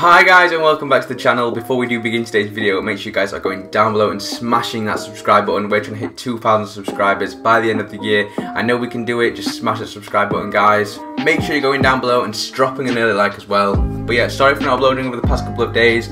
Hi guys and welcome back to the channel. Before we do begin today's video, make sure you guys are going down below and smashing that subscribe button. We're trying to hit 2,000 subscribers by the end of the year. I know we can do it, just smash that subscribe button guys. Make sure you're going down below and dropping an early like as well. But yeah, sorry for not uploading over the past couple of days.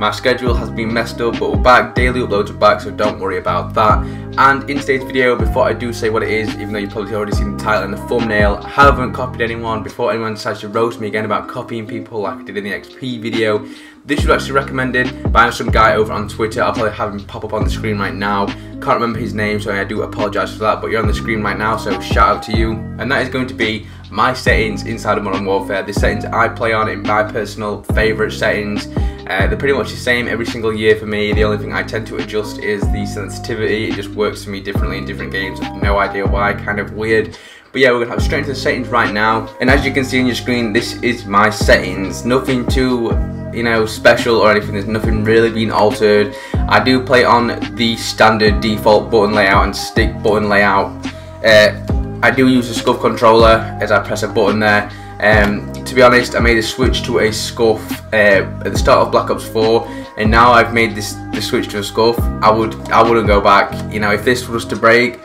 My schedule has been messed up, but we're back. Daily uploads are back, so don't worry about that. And in today's video, before I do say what it is, even though you've probably already seen the title and the thumbnail, I haven't copied anyone. Before anyone decides to roast me again about copying people like I did in the XP video, this was actually recommended by some guy over on Twitter. I'll probably have him pop up on the screen right now. Can't remember his name, so I do apologise for that, but you're on the screen right now, so shout out to you. And that is going to be my settings inside of Modern Warfare, the settings I play on in my personal favourite settings. Uh, they're pretty much the same every single year for me. The only thing I tend to adjust is the sensitivity. It just works for me differently in different games. no idea why, kind of weird. But yeah, we're gonna have straight into the settings right now. And as you can see on your screen, this is my settings. Nothing too, you know, special or anything. There's nothing really being altered. I do play on the standard default button layout and stick button layout. Uh, I do use a SCUF controller as I press a button there. Um, to be honest, I made a switch to a SCUF uh, at the start of Black Ops 4, and now I've made this the switch to a SCUF. I would I wouldn't go back. You know, if this was to break,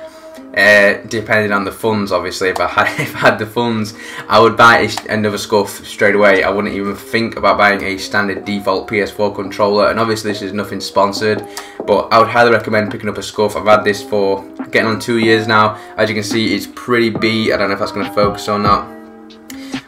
uh, depending on the funds, obviously, if I had if I had the funds, I would buy another SCUF straight away. I wouldn't even think about buying a standard default PS4 controller. And obviously, this is nothing sponsored, but I would highly recommend picking up a SCUF. I've had this for getting on two years now. As you can see, it's pretty beat. I don't know if that's going to focus or not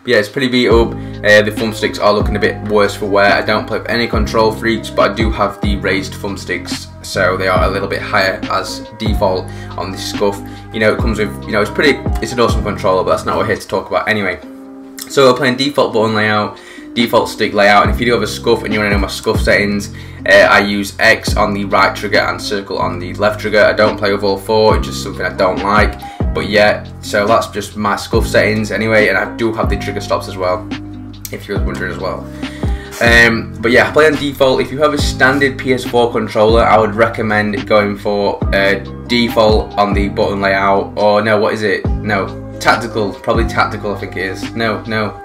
yeah, it's pretty beat up. Uh, the thumbsticks are looking a bit worse for wear. I don't play with any KontrolFreeks, but I do have the raised thumbsticks, so they are a little bit higher as default on this SCUF. You know, it comes with, you know, it's pretty, it's an awesome controller, but that's not what we're here to talk about anyway. So we're playing default button layout, default stick layout, and if you do have a SCUF and you want to know my SCUF settings, uh, I use X on the right trigger and circle on the left trigger. I don't play with all four, it's just something I don't like. But yeah, so that's just my SCUF settings anyway, and I do have the trigger stops as well, if you was wondering as well. Um, but yeah, play on default. If you have a standard PS4 controller, I would recommend going for uh, default on the button layout, or no, what is it? No, tactical, probably tactical I think it is. No, no.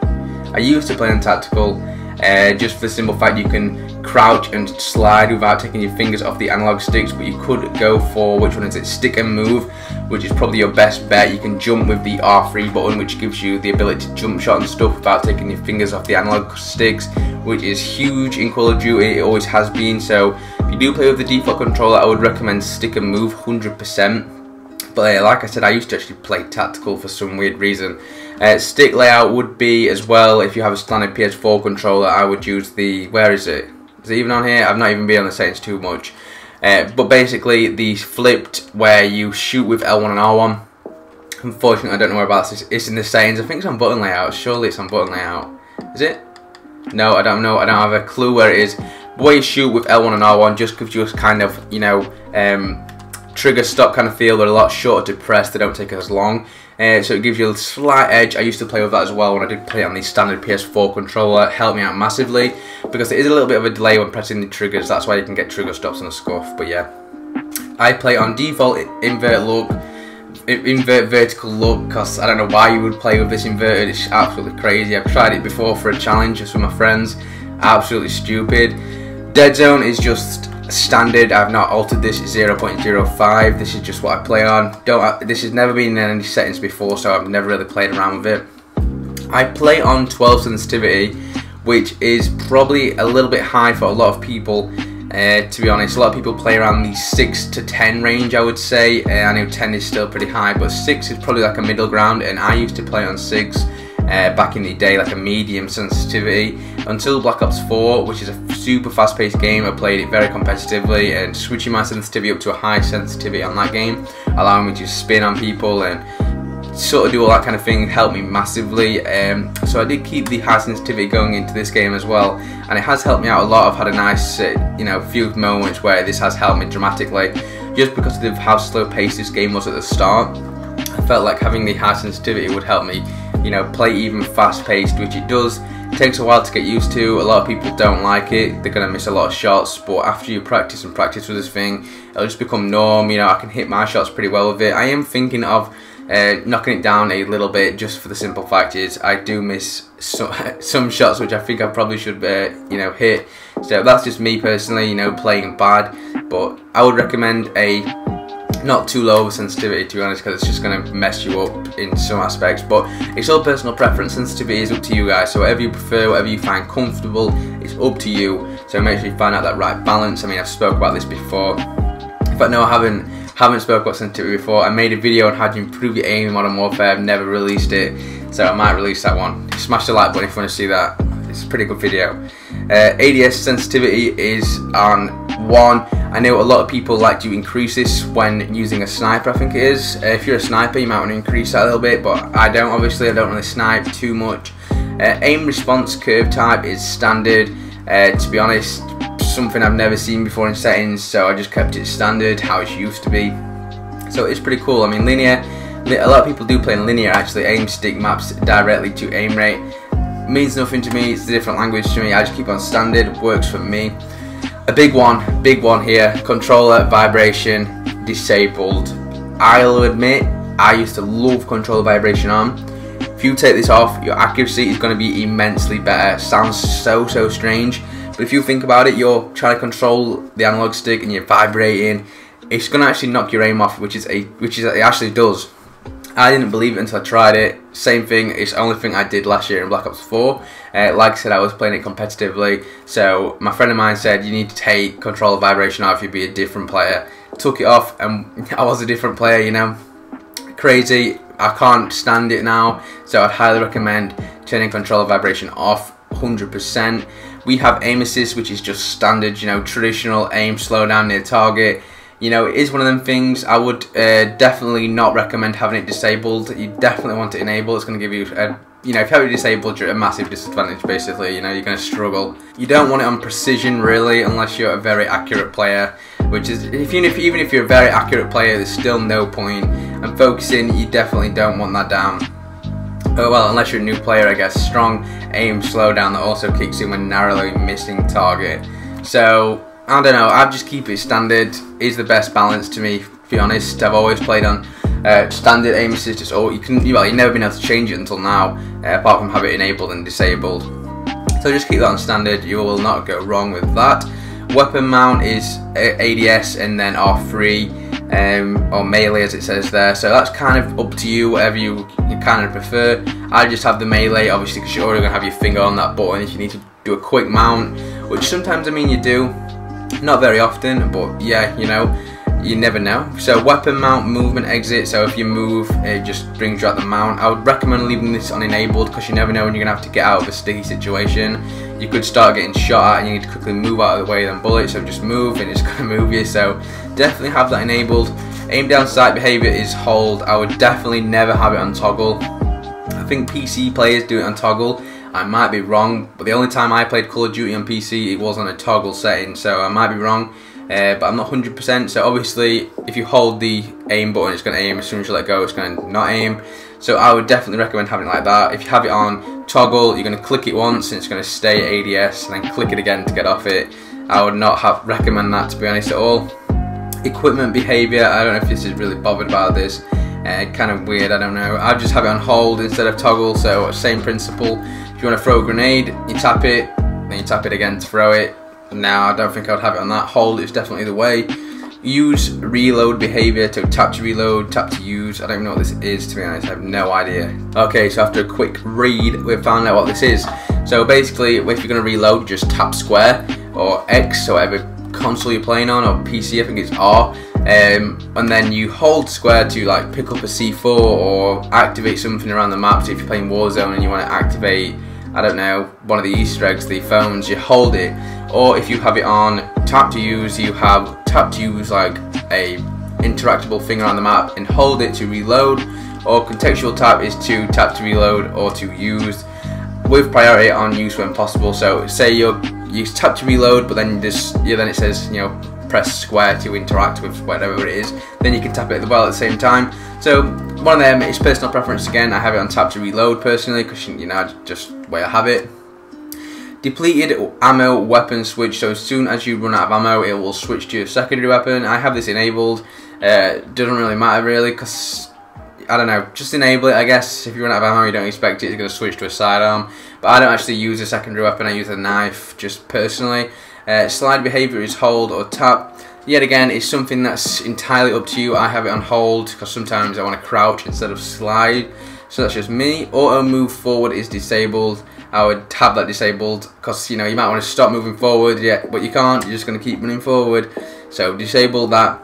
I used to play on tactical, uh, just for the simple fact you can crouch and slide without taking your fingers off the analog sticks but you could go for which one is it stick and move which is probably your best bet. You can jump with the R3 button which gives you the ability to jump shot and stuff without taking your fingers off the analog sticks which is huge in Call of Duty. It always has been. So if you do play with the default controller I would recommend stick and move 100% but uh, like I said, I used to actually play tactical for some weird reason. Uh, stick layout would be as well, if you have a standard PS4 controller, I would use the, where is it? Is it even on here? I've not even been on the settings too much. Uh, but basically, the flipped where you shoot with L1 and R1. Unfortunately, I don't know where about this. It's in the settings. I think it's on button layout. Surely it's on button layout. Is it? No, I don't know. I don't have a clue where it is. Way you shoot with L1 and R1 just gives you kind of, you know, um, trigger stop kind of feel. They're a lot shorter to press. They don't take as long. Uh, so it gives you a slight edge. I used to play with that as well when I did play on the standard PS4 controller. It helped me out massively because there is a little bit of a delay when pressing the triggers. That's why you can get trigger stops on a SCUF. But yeah, I play on default invert look, invert vertical look because I don't know why you would play with this inverted. It's absolutely crazy. I've tried it before for a challenge just with my friends. Absolutely stupid. Dead zone is just standard. I've not altered this 0.05. This is just what I play on. Don't. This has never been in any settings before, so I've never really played around with it. I play on 12 sensitivity, which is probably a little bit high for a lot of people. Uh, to be honest, a lot of people play around the 6 to 10 range, I would say. Uh, I know 10 is still pretty high, but 6 is probably like a middle ground, and I used to play on 6 uh, back in the day, like a medium sensitivity, until Black Ops 4, which is a super fast paced game. I played it very competitively and switching my sensitivity up to a high sensitivity on that game, allowing me to spin on people and sort of do all that kind of thing helped me massively. Um, so I did keep the high sensitivity going into this game as well and it has helped me out a lot. I've had a nice uh, you know few moments where this has helped me dramatically just because of how slow paced this game was at the start. I felt like having the high sensitivity would help me you know, play even fast paced, which it does. It takes a while to get used to. A lot of people don't like it. They're going to miss a lot of shots, but after you practice and practice with this thing, it'll just become norm. You know, I can hit my shots pretty well with it. I am thinking of uh, knocking it down a little bit just for the simple fact is I do miss some, some shots which I think I probably should uh, you know hit so that's just me personally you know playing bad but I would recommend a not too low of sensitivity to be honest because it's just going to mess you up in some aspects but it's all personal preference sensitivity is up to you guys so whatever you prefer whatever you find comfortable it's up to you. So make sure you find out that right balance. I mean I've spoke about this before. But no I haven't haven't spoke about sensitivity before I made a video on how to improve your aim in Modern Warfare I've never released it so I might release that one. Smash the like button if you want to see that. It's a pretty good video. Uh, ADS sensitivity is on 1 I know a lot of people like to increase this when using a sniper, I think it is. Uh, if you're a sniper, you might want to increase that a little bit, but I don't, obviously, I don't really snipe too much. Uh, aim response curve type is standard. Uh, to be honest, something I've never seen before in settings, so I just kept it standard, how it used to be. So it's pretty cool. I mean, linear, a lot of people do play in linear actually, aim stick maps directly to aim rate. Means nothing to me, it's a different language to me, I just keep on standard, works for me. A big one, big one here, controller vibration disabled. I'll admit, I used to love controller vibration on. If you take this off, your accuracy is going to be immensely better. Sounds so, so strange. But if you think about it, you're trying to control the analog stick and you're vibrating, it's going to actually knock your aim off, which is a, which is, it actually does. I didn't believe it until I tried it. Same thing, it's the only thing I did last year in Black Ops 4. Uh, like I said, I was playing it competitively, so my friend of mine said you need to take control of vibration off if you be a different player. Took it off, and I was a different player, you know. Crazy, I can't stand it now, so I'd highly recommend turning control of vibration off 100%. We have aim assist, which is just standard, you know, traditional aim slow down near target you know, it is one of them things I would uh, definitely not recommend having it disabled. You definitely want to enable. It's going to give you a you know, if you have it disabled, you're at a massive disadvantage basically, you know, you're going to struggle. You don't want it on precision really, unless you're a very accurate player, which is, if, if, even if you're a very accurate player, there's still no point. And focusing, you definitely don't want that down. Oh well, unless you're a new player, I guess. Strong aim slowdown that also kicks in when narrowly missing target. So, I don't know, I just keep it standard, is the best balance to me, to be honest. I've always played on uh, standard aim assist, just, oh, you can, well, you've never been able to change it until now, uh, apart from have it enabled and disabled. So just keep that on standard, you will not go wrong with that. Weapon mount is ADS and then R3, um, or melee as it says there, so that's kind of up to you, whatever you, you kind of prefer. I just have the melee, obviously, because you're already going to have your finger on that button if you need to do a quick mount, which sometimes I mean you do, not very often, but yeah, you know, you never know. So weapon mount, movement, exit, so if you move, it just brings you out the mount. I would recommend leaving this on enabled because you never know when you're to have to get out of a sticky situation. You could start getting shot at and you need to quickly move out of the way of them bullets, so just move and it's to move you. So definitely have that enabled. Aim down sight behavior is hold. I would definitely never have it on toggle. I think PC players do it on toggle I might be wrong, but the only time I played Call of Duty on PC, it was on a toggle setting, so I might be wrong. Uh, but I'm not 100%, so obviously if you hold the aim button, it's going to aim. As soon as you let go, it's going to not aim. So I would definitely recommend having it like that. If you have it on toggle, you're going to click it once and it's going to stay ADS, and then click it again to get off it. I would not have recommend that to be honest at all. Equipment behavior, I don't know if this is really bothered about this. Uh, kind of weird, I don't know. I just have it on hold instead of toggle, so same principle. If you want to throw a grenade, you tap it, then you tap it again to throw it. Now, I don't think I'd have it on that. Hold is definitely the way. Use reload behavior to tap to reload, tap to use. I don't even know what this is to be honest, I have no idea. Okay, so after a quick read, we've found out what this is. So basically, if you're going to reload, just tap square or X, so whatever console you're playing on, or PC, I think it's R. Um, and then you hold square to like pick up a C4 or activate something around the map. So if you're playing Warzone and you want to activate I don't know, one of the Easter eggs, the phones, you hold it. Or if you have it on tap to use, you have tap to use like a interactable thing on the map and hold it to reload. Or contextual tap is to tap to reload or to use with priority on use when possible. So say you you tap to reload, but then this yeah then it says you know press square to interact with whatever it is. Then you can tap it as well at the same time. So one of them is personal preference again. I have it on tap to reload personally because you know just way I have it. Depleted ammo weapon switch. So as soon as you run out of ammo, it will switch to your secondary weapon. I have this enabled. Uh, doesn't really matter really because I don't know, just enable it I guess. If you run out of ammo you don't expect it, it's going to switch to a sidearm. But I don't actually use a secondary weapon, I use a knife just personally. Uh, slide behaviour is hold or tap. Yet again, it's something that's entirely up to you. I have it on hold because sometimes I want to crouch instead of slide. So that's just me. Auto move forward is disabled. I would have that disabled because you know you might want to stop moving forward, yeah, but you can't. You're just going to keep running forward. So disable that.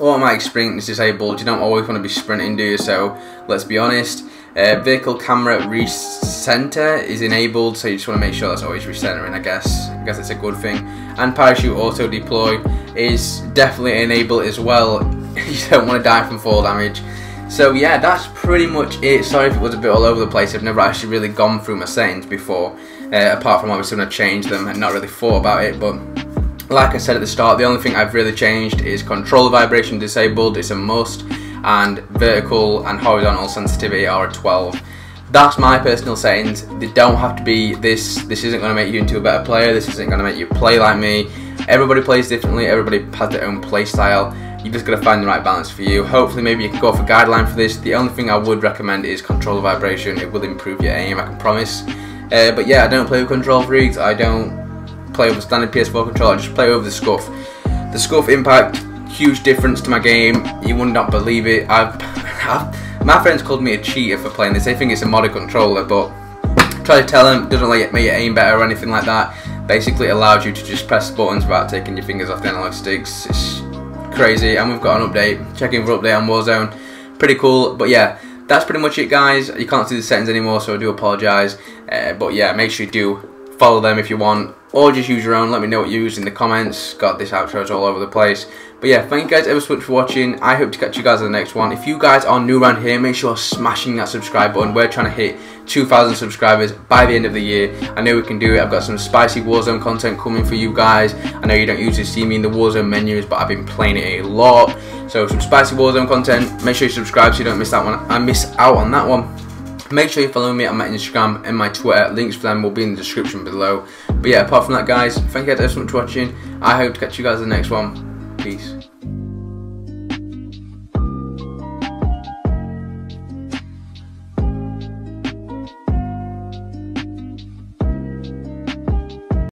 Automatic sprint is disabled. You don't always want to be sprinting, do you? So let's be honest. Uh, vehicle camera recenter is enabled, so you just want to make sure that's always recentering. I guess. I guess it's a good thing. And parachute auto deploy is definitely enabled as well. you don't want to die from fall damage. So yeah, that's pretty much it. Sorry if it was a bit all over the place. I've never actually really gone through my settings before, uh, apart from obviously when I changed them and not really thought about it. But like I said at the start, the only thing I've really changed is control vibration disabled. It's a must, and vertical and horizontal sensitivity are a 12. That's my personal settings. They don't have to be this. This isn't going to make you into a better player. This isn't going to make you play like me. Everybody plays differently. Everybody has their own play style you just got to find the right balance for you. Hopefully maybe you can go off a guideline for this. The only thing I would recommend is controller vibration. It will improve your aim, I can promise. Uh, but yeah, I don't play with KontrolFreeks. I don't play with standard PS4 controller. I just play over the SCUF. The SCUF impact, huge difference to my game. You would not believe it. I've, I've, my friends called me a cheater for playing this. They think it's a modded controller, but try to tell them, doesn't make your aim better or anything like that. Basically, allows you to just press buttons without taking your fingers off the analog sticks. It's crazy. And we've got an update. Checking for update on Warzone. Pretty cool. But yeah that's pretty much it guys. You can't see the settings anymore so I do apologise uh, but yeah make sure you do follow them if you want or just use your own let me know what you use in the comments got this outro all over the place but yeah, thank you guys ever so much for watching. I hope to catch you guys in the next one. If you guys are new around here, make sure smashing that subscribe button. We're trying to hit 2,000 subscribers by the end of the year. I know we can do it. I've got some spicy Warzone content coming for you guys. I know you don't usually see me in the Warzone menus, but I've been playing it a lot. So some spicy Warzone content. Make sure you subscribe so you don't miss that one. I miss out on that one. Make sure you follow me on my Instagram and my Twitter. Links for them will be in the description below. But yeah, apart from that, guys, thank you guys so much for watching. I hope to catch you guys in the next one. Peace.